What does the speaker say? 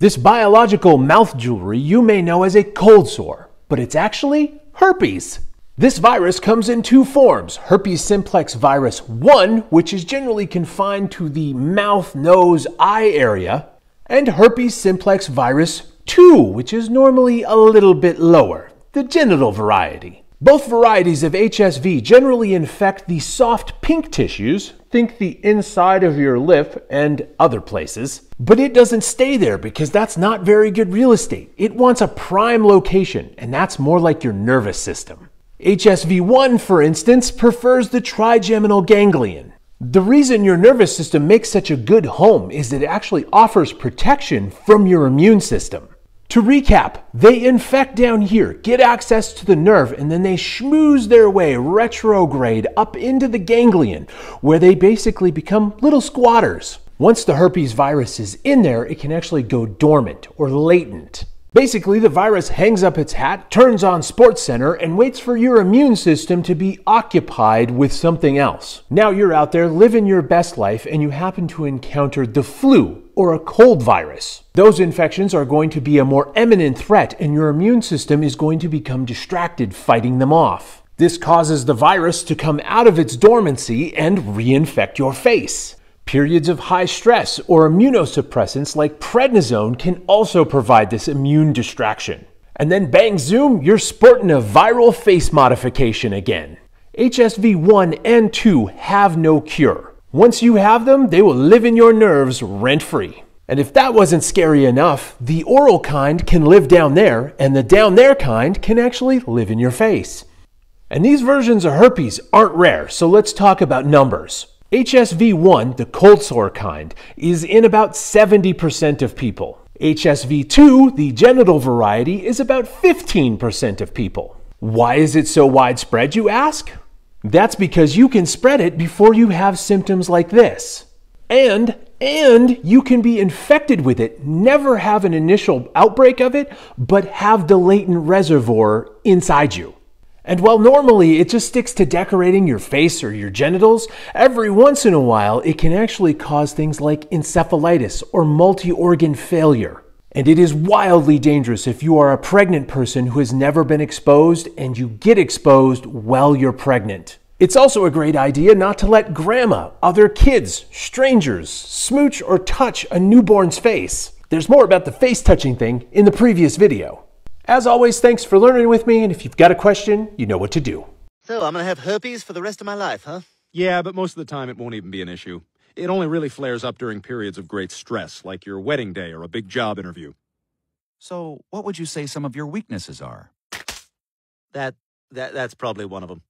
This biological mouth jewelry you may know as a cold sore, but it's actually herpes. This virus comes in two forms herpes simplex virus 1, which is generally confined to the mouth, nose, eye area, and herpes simplex virus 2, which is normally a little bit lower, the genital variety. Both varieties of HSV generally infect the soft pink tissues, think the inside of your lip and other places, but it doesn't stay there because that's not very good real estate. It wants a prime location, and that's more like your nervous system. HSV1, for instance, prefers the trigeminal ganglion. The reason your nervous system makes such a good home is that it actually offers protection from your immune system. To recap, they infect down here, get access to the nerve, and then they schmooze their way retrograde up into the ganglion, where they basically become little squatters. Once the herpes virus is in there, it can actually go dormant or latent. Basically, the virus hangs up its hat, turns on SportsCenter, and waits for your immune system to be occupied with something else. Now you're out there living your best life and you happen to encounter the flu or a cold virus. Those infections are going to be a more eminent threat and your immune system is going to become distracted fighting them off. This causes the virus to come out of its dormancy and reinfect your face. Periods of high stress or immunosuppressants like prednisone can also provide this immune distraction. And then bang zoom, you're sporting a viral face modification again. HSV 1 and 2 have no cure. Once you have them, they will live in your nerves rent free. And if that wasn't scary enough, the oral kind can live down there, and the down there kind can actually live in your face. And these versions of herpes aren't rare, so let's talk about numbers. HSV1, the cold sore kind, is in about 70% of people. HSV2, the genital variety, is about 15% of people. Why is it so widespread, you ask? That's because you can spread it before you have symptoms like this. And and you can be infected with it, never have an initial outbreak of it, but have the latent reservoir inside you. And while normally it just sticks to decorating your face or your genitals, every once in a while it can actually cause things like encephalitis or multi organ failure. And it is wildly dangerous if you are a pregnant person who has never been exposed and you get exposed while you're pregnant. It's also a great idea not to let grandma, other kids, strangers smooch or touch a newborn's face. There's more about the face touching thing in the previous video. As always, thanks for learning with me, and if you've got a question, you know what to do. So I'm gonna have herpes for the rest of my life, huh? Yeah, but most of the time it won't even be an issue. It only really flares up during periods of great stress, like your wedding day or a big job interview. So, what would you say some of your weaknesses are? That that that's probably one of them.